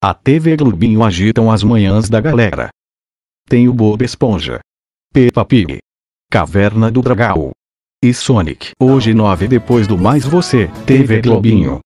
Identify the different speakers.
Speaker 1: A TV Globinho agitam as manhãs da galera. Tem o Bob Esponja. Peppa Pig. Caverna do Dragão. E Sonic. Hoje 9 depois do mais você, TV Globinho.